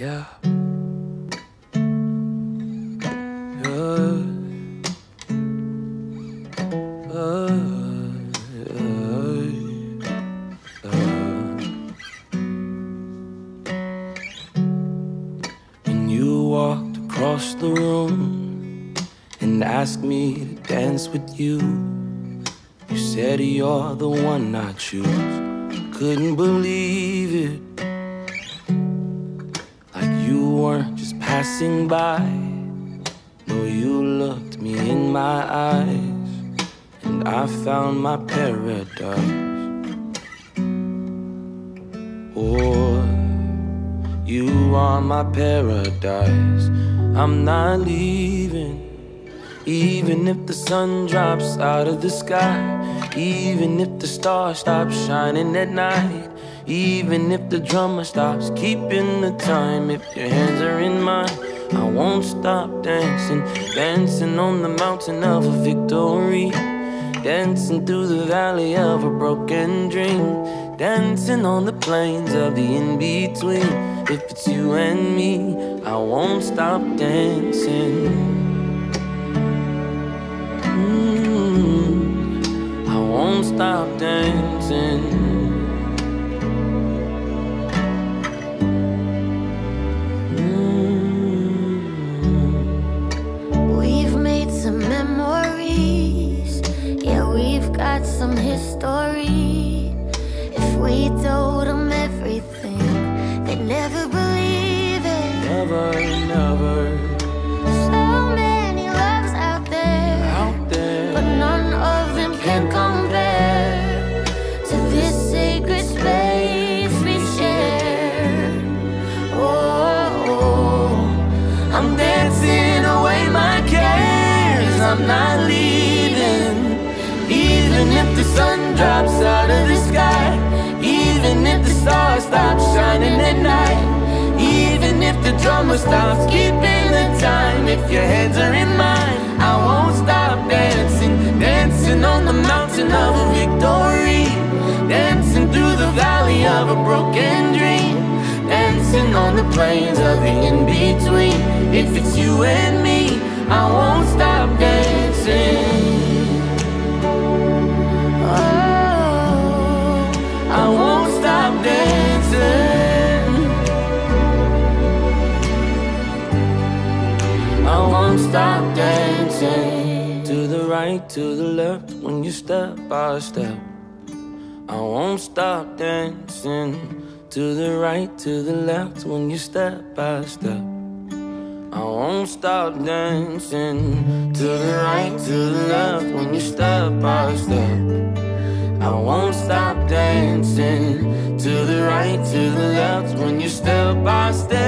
Yeah. When you walked across the room and asked me to dance with you, you said you're the one I choose. Couldn't believe it. Weren't just passing by. No, you looked me in my eyes, and I found my paradise. Oh, you are my paradise. I'm not leaving. Even if the sun drops out of the sky, even if the stars stop shining at night, even if the drummer stops keeping the time, if your hands are in mine, I won't stop dancing, dancing on the mountain of a victory, dancing through the valley of a broken dream, dancing on the plains of the in between. If it's you and me, I won't stop dancing. Mm, I won't stop dancing. Some history. If we told them everything, they'd never believe it. Never, never So many loves out there, out there. but none of them can compare to this sacred space we share. Oh, I'm dancing away my cares. I'm not leaving. Even if sun drops out of the sky. Even if the stars stop shining at night. Even if the drummer stops keeping the time. If your hands are in mine, I won't stop dancing. Dancing on the mountain of a victory. Dancing through the valley of a broken dream. Dancing on the plains of the in between. If it's you and me, I won't stop dancing. I won't stop dancing. To the right, to the left, when you step by step. I won't stop dancing. To the right, to the left, when you step by step. I won't stop dancing. To the right, to the left, when you step by step. I won't stop dancing to the right, to the left when you step by step.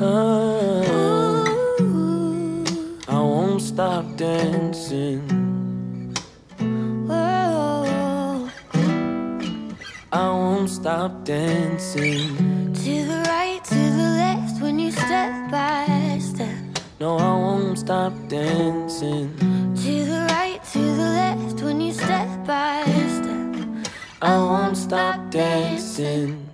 Uh, I won't stop dancing. Oh, I won't stop dancing. to the right, to the left when you step by step. No, I won't stop dancing. To the right, to the left when you step by step. I won't stop dancing.